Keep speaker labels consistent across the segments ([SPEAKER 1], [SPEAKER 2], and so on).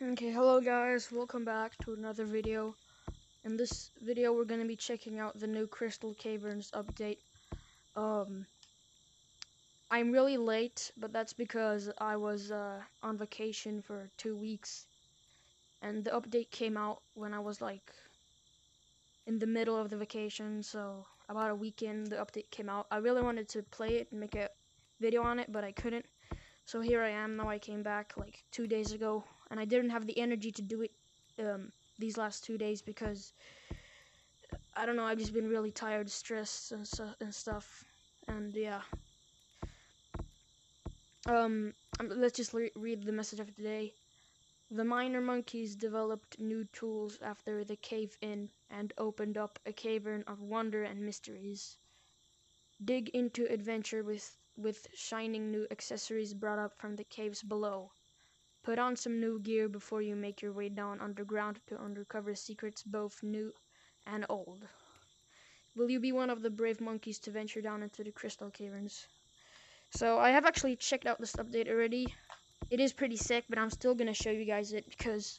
[SPEAKER 1] Okay, hello guys, welcome back to another video. In this video we're going to be checking out the new Crystal Caverns update. Um, I'm really late, but that's because I was uh, on vacation for two weeks. And the update came out when I was like in the middle of the vacation, so about a weekend the update came out. I really wanted to play it and make a video on it, but I couldn't. So here I am, now I came back like two days ago, and I didn't have the energy to do it um, these last two days because, I don't know, I've just been really tired, stressed, and, and stuff, and yeah. Um, let's just read the message of today. The miner monkeys developed new tools after the cave-in and opened up a cavern of wonder and mysteries. Dig into adventure with with shining new accessories brought up from the caves below. Put on some new gear before you make your way down underground to uncover secrets both new and old. Will you be one of the brave monkeys to venture down into the crystal caverns? So I have actually checked out this update already. It is pretty sick, but I'm still going to show you guys it because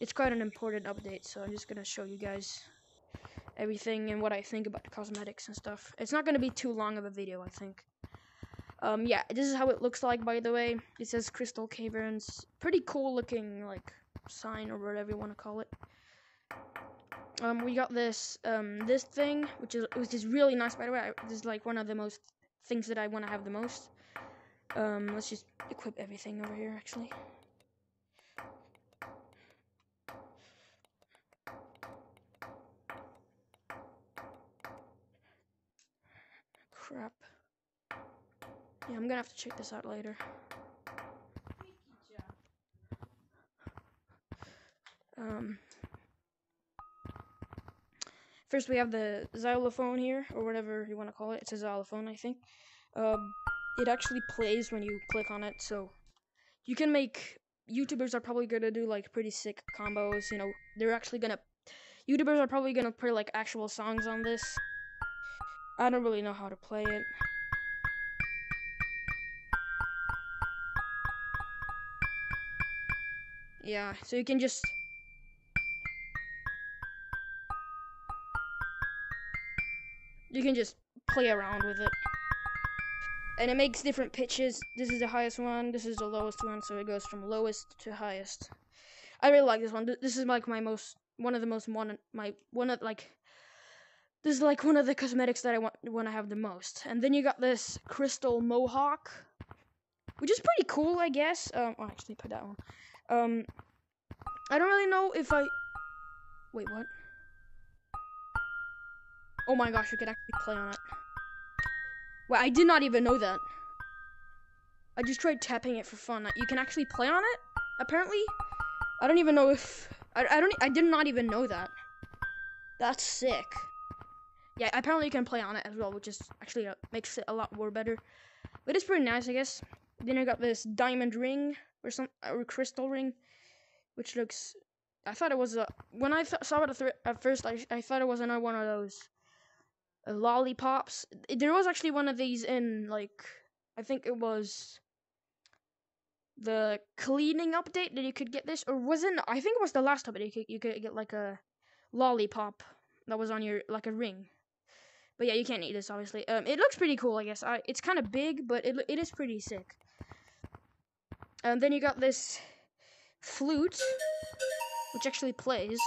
[SPEAKER 1] it's quite an important update. So I'm just going to show you guys everything and what I think about the cosmetics and stuff. It's not going to be too long of a video, I think. Um, yeah, this is how it looks like, by the way. It says Crystal Caverns. Pretty cool looking, like, sign or whatever you want to call it. Um, we got this, um, this thing, which is, which is really nice, by the way. This is, like, one of the most things that I want to have the most. Um, let's just equip everything over here, actually. Crap. Yeah, I'm gonna have to check this out later. Um, first we have the xylophone here, or whatever you want to call it. It's a xylophone, I think. Um, it actually plays when you click on it, so you can make. YouTubers are probably gonna do like pretty sick combos. You know, they're actually gonna. YouTubers are probably gonna put like actual songs on this. I don't really know how to play it. Yeah, so you can just... You can just play around with it. And it makes different pitches. This is the highest one, this is the lowest one, so it goes from lowest to highest. I really like this one. This is like my most, one of the most, one, my, one of, like, this is like one of the cosmetics that I want, want to have the most. And then you got this crystal mohawk, which is pretty cool, I guess. Um, oh, actually, put that one. Um, I don't really know if I. Wait, what? Oh my gosh, you can actually play on it. Wait, I did not even know that. I just tried tapping it for fun. You can actually play on it, apparently. I don't even know if I, I don't I did not even know that. That's sick. Yeah, apparently you can play on it as well, which is actually uh, makes it a lot more better. But it's pretty nice, I guess. Then I got this diamond ring or some or crystal ring, which looks. I thought it was a when I th saw it at first. I I thought it was another one of those lollipops. There was actually one of these in like I think it was the cleaning update that you could get this, or was not I think it was the last update you could you could get like a lollipop that was on your like a ring. But yeah, you can't eat this obviously. Um, it looks pretty cool, I guess. I, it's kind of big, but it it is pretty sick. And then you got this flute, which actually plays.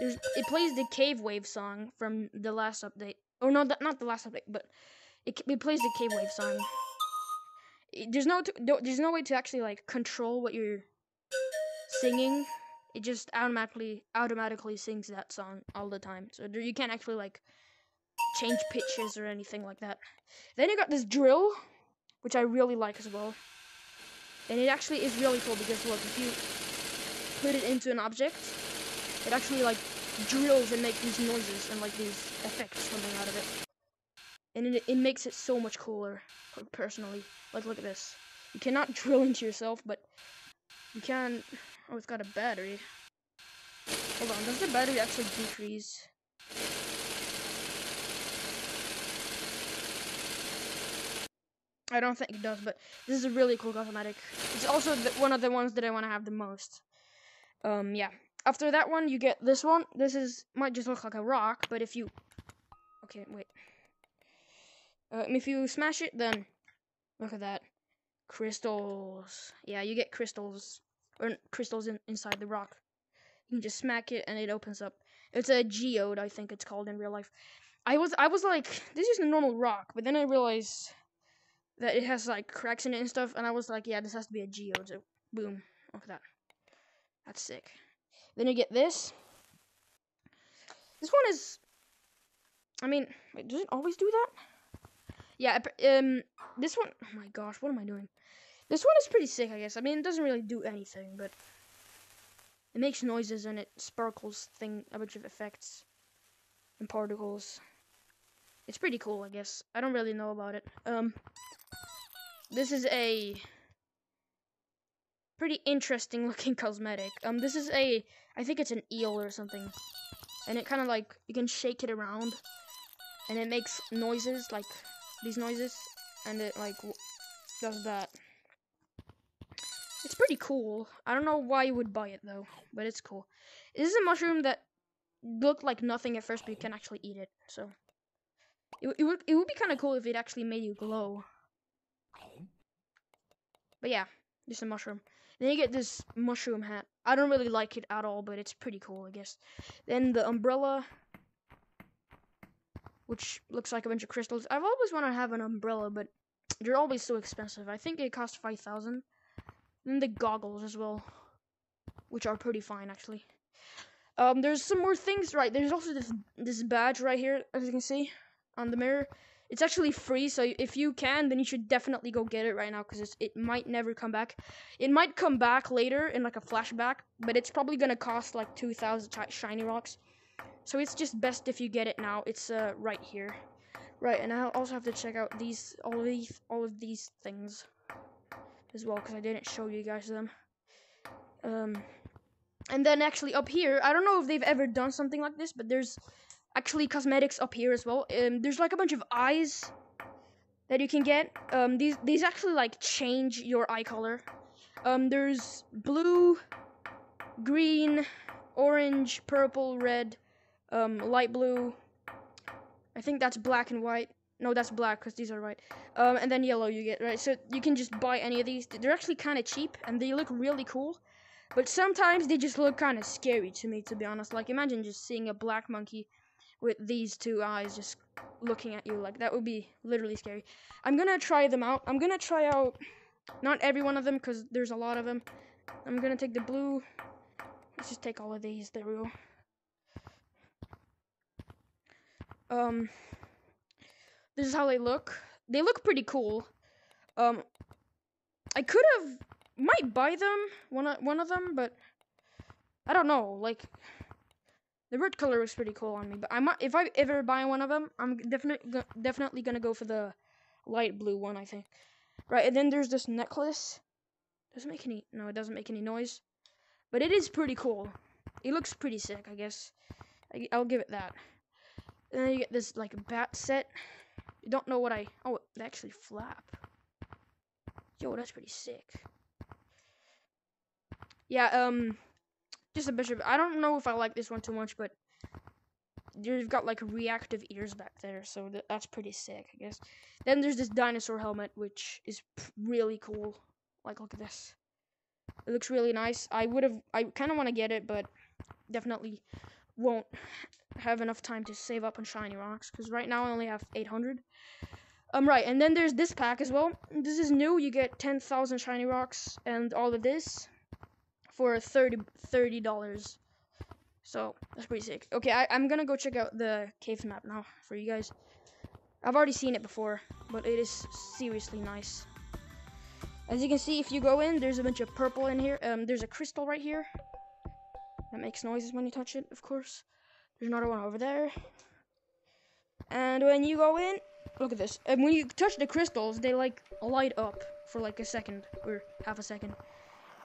[SPEAKER 1] There's, it plays the Cave Wave song from the last update. Oh no, not the last update, but it, it plays the Cave Wave song. There's no, there's no way to actually like control what you're singing. It just automatically automatically sings that song all the time. So you can't actually like change pitches or anything like that. Then you got this drill, which I really like as well. And it actually is really cool because look, if you put it into an object, it actually like drills and makes these noises and like these effects coming out of it. And it, it makes it so much cooler, personally. Like, look at this. You cannot drill into yourself, but you can... Oh, it's got a battery. Hold on, does the battery actually decrease? I don't think it does, but this is a really cool cosmetic. It's also the, one of the ones that I want to have the most. Um, yeah. After that one, you get this one. This is might just look like a rock, but if you, okay, wait. Uh, if you smash it, then look at that, crystals. Yeah, you get crystals or crystals in, inside the rock. You can just smack it and it opens up. It's a geode, I think it's called in real life. I was I was like, this is a normal rock, but then I realized that it has like cracks in it and stuff, and I was like, yeah, this has to be a geode. So boom, look at that. That's sick. Then you get this. This one is. I mean, wait, does it always do that? Yeah. Um. This one. Oh my gosh, what am I doing? This one is pretty sick, I guess. I mean, it doesn't really do anything, but it makes noises and it sparkles thing a bunch of effects and particles. It's pretty cool, I guess. I don't really know about it. Um, this is a pretty interesting looking cosmetic. Um, this is a, I think it's an eel or something, and it kind of like you can shake it around, and it makes noises like these noises, and it like does that. It's pretty cool. I don't know why you would buy it though, but it's cool. This is a mushroom that looked like nothing at first, but you can actually eat it. So it, it would it would be kind of cool if it actually made you glow. But yeah, just a mushroom. Then you get this mushroom hat. I don't really like it at all, but it's pretty cool, I guess. Then the umbrella, which looks like a bunch of crystals. I've always wanted to have an umbrella, but they're always so expensive. I think it cost 5000 Then the goggles as well, which are pretty fine, actually. Um, there's some more things, right? There's also this this badge right here, as you can see on the mirror. It's actually free, so if you can, then you should definitely go get it right now because it might never come back. It might come back later in like a flashback, but it's probably gonna cost like 2,000 shiny rocks. So it's just best if you get it now. It's uh, right here, right? And I also have to check out these all of these all of these things as well because I didn't show you guys them. Um, and then actually up here, I don't know if they've ever done something like this, but there's actually cosmetics up here as well. Um, there's like a bunch of eyes that you can get. Um, these these actually like change your eye color. Um, there's blue, green, orange, purple, red, um, light blue. I think that's black and white. No, that's black because these are white. Um, and then yellow you get right. So you can just buy any of these. They're actually kind of cheap and they look really cool. But sometimes they just look kind of scary to me, to be honest. Like imagine just seeing a black monkey with these two eyes just looking at you like that would be literally scary. I'm gonna try them out. I'm gonna try out not every one of them because there's a lot of them. I'm gonna take the blue. Let's just take all of these. There we go. Um, this is how they look. They look pretty cool. Um, I could have might buy them one one of them, but I don't know. Like the red color looks pretty cool on me, but I might if I ever buy one of them, I'm definitely definitely gonna go for the light blue one. I think. Right, and then there's this necklace. Doesn't make any no, it doesn't make any noise, but it is pretty cool. It looks pretty sick, I guess. I, will give it that. And then you get this like bat set. You don't know what I oh they actually flap. Yo, that's pretty sick. Yeah, um just a bishop. I don't know if I like this one too much, but you've got like reactive ears back there, so th that's pretty sick, I guess. Then there's this dinosaur helmet, which is really cool. Like, look at this. It looks really nice. I would have, I kind of want to get it, but definitely won't have enough time to save up on shiny rocks because right now I only have 800. Um, right, and then there's this pack as well. This is new. You get 10,000 shiny rocks and all of this for 30 dollars. So that's pretty sick. Okay, I, am gonna go check out the cave map now for you guys. I've already seen it before, but it is seriously nice. As you can see, if you go in, there's a bunch of purple in here. Um, there's a crystal right here that makes noises when you touch it, of course. There's another one over there. And when you go in, look at this. And when you touch the crystals, they like light up for like a second or half a second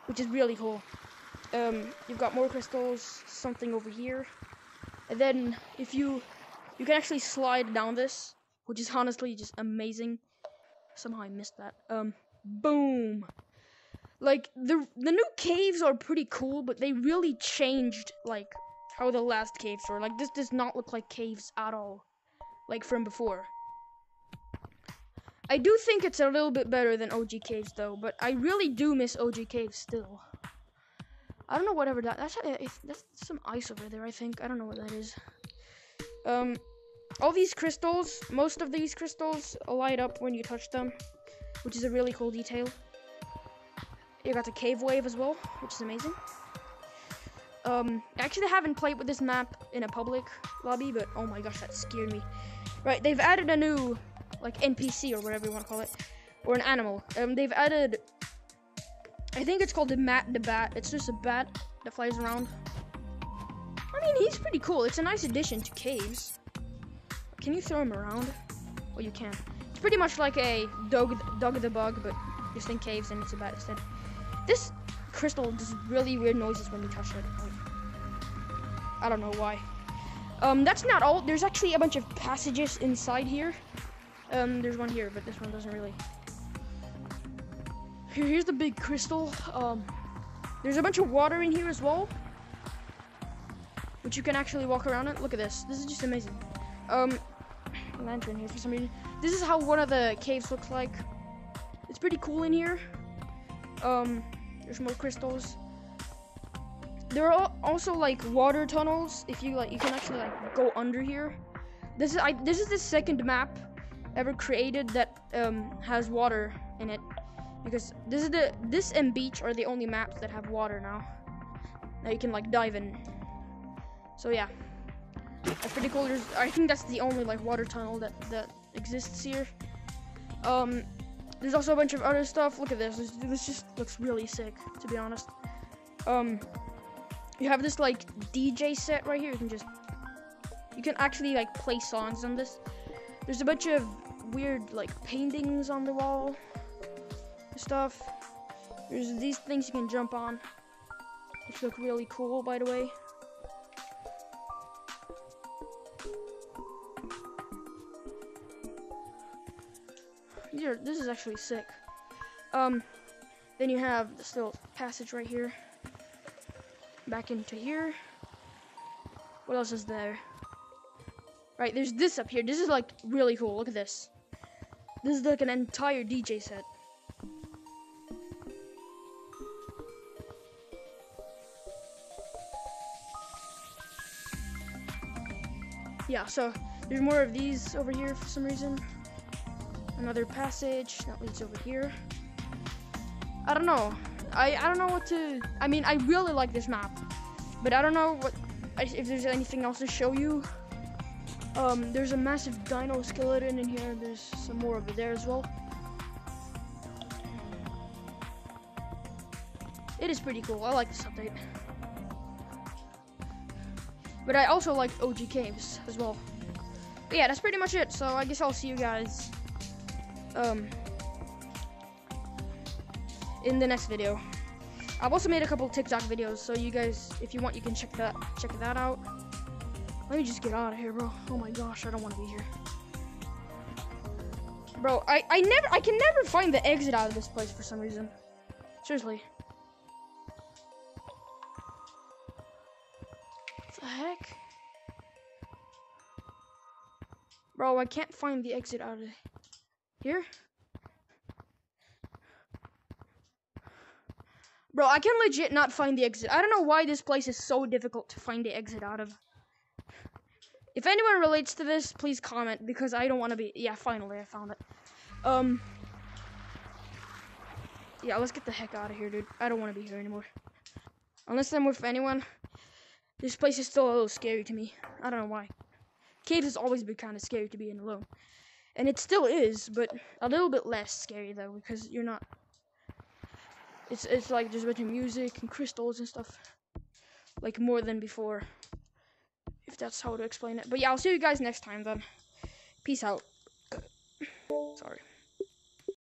[SPEAKER 1] which is really cool. Um, you've got more crystals, something over here, and then if you you can actually slide down this, which is honestly just amazing. Somehow I missed that. Um, boom. Like the the new caves are pretty cool, but they really changed like how the last caves were. Like this does not look like caves at all, like from before. I do think it's a little bit better than OG caves though, but I really do miss OG caves still. I don't know whatever that that's that's some ice over there. I think I don't know what that is. Um, all these crystals, most of these crystals light up when you touch them, which is a really cool detail. You got the cave wave as well, which is amazing. Um, actually, I haven't played with this map in a public lobby, but oh my gosh, that scared me. Right, they've added a new, like, NPC or whatever you want to call it, or an animal. Um, they've added, I think it's called the mat the Bat. It's just a bat that flies around. I mean, he's pretty cool. It's a nice addition to caves. Can you throw him around? Well, you can. It's pretty much like a dog, Doug the bug, but just in caves, and it's a bat instead. This crystal does really weird noises when you touch it. I don't know why. Um, that's not all. There's actually a bunch of passages inside here. Um, there's one here, but this one doesn't really. Here, here's the big crystal. Um, there's a bunch of water in here as well, which you can actually walk around it. Look at this. This is just amazing. Um, lantern here for some reason. This is how one of the caves looks like. It's pretty cool in here. Um, there's more crystals. There are also like water tunnels. If you like, you can actually like go under here. This is I. This is the second map ever created that um, has water in it, because this is the this and beach are the only maps that have water now. Now you can like dive in. So yeah, that's pretty cool. There's, I think that's the only like water tunnel that that exists here. Um, there's also a bunch of other stuff. Look at this. This, this just looks really sick, to be honest. Um, you have this like DJ set right here. You can just, you can actually like play songs on this. There's a bunch of weird like paintings on the wall, stuff. There's these things you can jump on, which look really cool, by the way. Here, this is actually sick. Um, then you have this little passage right here. Back into here. What else is there? Right, there's this up here. This is like really cool. Look at this. This is like an entire DJ set. Yeah, so there's more of these over here for some reason another passage that leads over here. I don't know. I, I don't know what to. I mean, I really like this map, but I don't know what if there's anything else to show you. Um, there's a massive dino skeleton in here. There's some more over there as well. It is pretty cool. I like this update. But I also like OG Caves as well. But yeah, that's pretty much it. So I guess I'll see you guys um, in the next video. I've also made a couple TikTok videos, so you guys, if you want, you can check that check that out. Let me just get out of here, bro. Oh my gosh, I don't want to be here. Bro, I, I never I can never find the exit out of this place for some reason. Seriously. What the heck? Bro, I can't find the exit out of. Here? Bro, I can legit not find the exit. I don't know why this place is so difficult to find the exit out of. If anyone relates to this, please comment because I don't want to be. Yeah, finally I found it. Um. Yeah, let's get the heck out of here, dude. I don't want to be here anymore. Unless I'm with anyone. This place is still a little scary to me. I don't know why. Caves has always been kind of scary to be in alone. And it still is, but a little bit less scary though, because you're not. It's it's like there's a bunch of music and crystals and stuff, like more than before. If that's how to explain it. But yeah, I'll see you guys next time then. Peace out. Sorry.